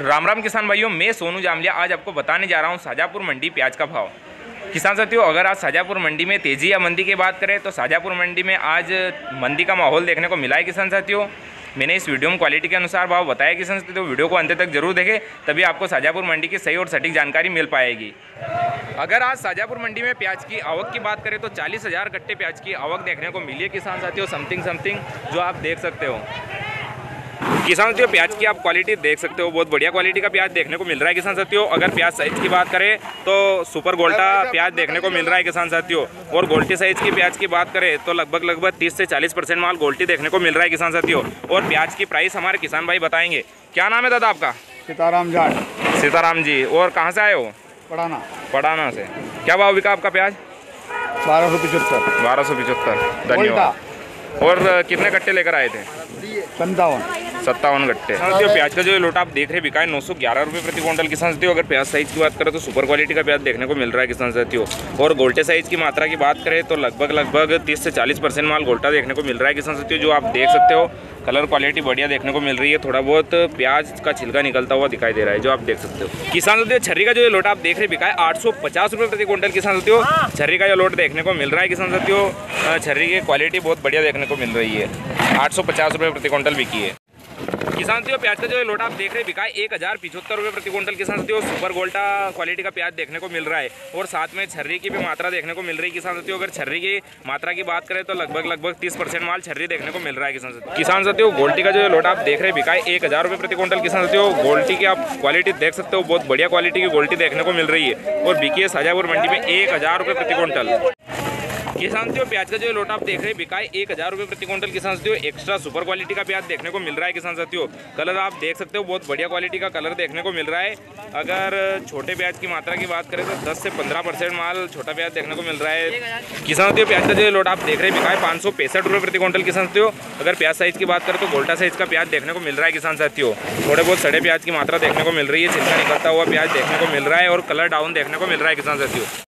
राम राम किसान भाइयों, मैं सोनू जामलिया आज आपको बताने जा रहा हूँ शाजापुर मंडी प्याज का भाव। किसान साथियों, अगर आज शाजापुर मंडी में तेज़ी या मंदी की बात करें तो शाजापुर मंडी में आज मंदी का माहौल देखने को मिला है किसान साथियों। मैंने इस वीडियो में क्वालिटी के अनुसार भाव बताया किसान साथियों तो वीडियो को अंत तक ज़रूर देखें, तभी आपको शाजापुर मंडी की सही और सटीक जानकारी मिल पाएगी। अगर आज शाजापुर मंडी में प्याज की आवक की बात करें तो चालीस हज़ार कट्टे प्याज की आवक देखने को मिली है किसान साथियों समथिंग समथिंग जो आप देख सकते हो। किसान साथियों प्याज की आप क्वालिटी देख सकते हो बहुत बढ़िया क्वालिटी का प्याज देखने को मिल रहा है किसान साथियों। अगर प्याज साइज़ की बात करें तो सुपर गोल्टा प्याज देखने को मिल रहा है किसान साथियों। और गोल्टी साइज़ की प्याज की बात करें तो लगभग लगभग 30 से 40 परसेंट माल गोल्टी देखने को मिल रहा है किसान साथियों। और प्याज की प्राइस हमारे किसान भाई बताएँगे। क्या नाम है दादा आपका? सीताराम जाट। सीताराम जी और कहाँ से आए हो? पढ़ाना। पड़ाना से। क्या भाव बिका आपका प्याज? बारह सौ पिछहत्तर बारह सौ पिचहत्तर। धन्यवाद। और कितने कट्टे लेकर आए थे? संतावन सत्तावन गट्टे। साथियों प्याज का जो लोट आप देख रहे हैं बिका है नौ सौ ग्यारह रुपये प्रति क्विंटल किसान साथियों अगर प्याज साइज़ की बात करें तो सुपर क्वालिटी का प्याज देखने को मिल रहा है किसान साथियों और गोल्टे साइज़ की मात्रा की बात करें तो लगभग लगभग तीस से चालीस परसेंट माल गोल्टा देखने को मिल रहा है किसान साथियों जो आप देख सकते हो। कलर क्वालिटी बढ़िया देखने को मिल रही है। थोड़ा बहुत प्याज का छिलका निकलता हुआ दिखाई दे रहा है जो आप देख सकते हो। किसान साथियों छर्री का जो लोट आप देख रहे हैं बिका है आठ सौ पचास रुपये प्रति क्विंटल किसान साथियों छर्री का जो लोट देखने को मिल रहा है किसान साथियों छर्री की क्वालिटी बहुत बढ़िया देखने को मिल रही है। आठ सौ पचास रुपये प्रति क्विंटल बिकी है। किसान साथियों प्याज का जो लोटा आप देख रहे हैं बिका है एक हज़ार पिछहत्तर रुपये प्रति क्विंटल किसान साथियों सुपर गोल्टा क्वालिटी का प्याज देखने को मिल रहा है। और साथ में छर्री की भी मात्रा देखने को मिल रही है किसान साथियों अगर छर्री की मात्रा की बात करें तो लगभग लगभग तीस परसेंट माल छर्री देखने को मिल रहा है किसान साथियों किसान साथियों गोल्टी का जो लोटा आप देख रहे हैं बिका है एक हज़ार रुपये प्रति क्विंटल किसान साथियों गोल्टी की आप क्वालिटी देख सकते हो, बहुत बढ़िया क्वालिटी की गोल्टी देखने को मिल रही है। और बिकी है शाजापुर मंडी में एक हज़ार रुपये प्रति क्विंटल। किसान साथियों प्याज का जो लोट आप देख रहे हैं बिकाए एक हज़ार रुपये प्रति क्विंटल किसान साथियों एक्स्ट्रा सुपर क्वालिटी का प्याज देखने को मिल रहा है किसान साथियों। कलर आप देख सकते हो, बहुत बढ़िया क्वालिटी का कलर देखने को मिल रहा है। अगर छोटे प्याज की मात्रा की बात करें तो 10 से 15 परसेंट माल छोटा प्याज देखने को मिल रहा है। किसान साथियों, प्याज का जो लोट आप देख रहे हैं बिकाए पाँच सौ पैंसठ प्रति क्विंटल किसान साथियों। अगर प्याज साइज़ की बात करें तो गोल्टा साइज़ का प्याज देखने को मिल रहा है किसान साथियों। थोड़े बहुत सड़े प्याज की मात्रा देखने को मिल रही है, छिलका निकलता हुआ प्याज देखने को मिल रहा है और कलर डाउन देखने को मिल रहा है किसान साथियों।